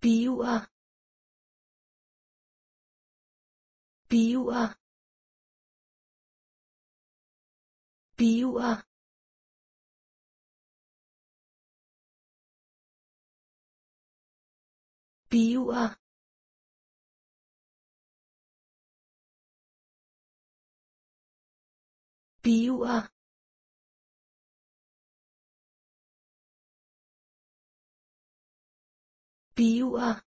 piła piła piła piła Be 啊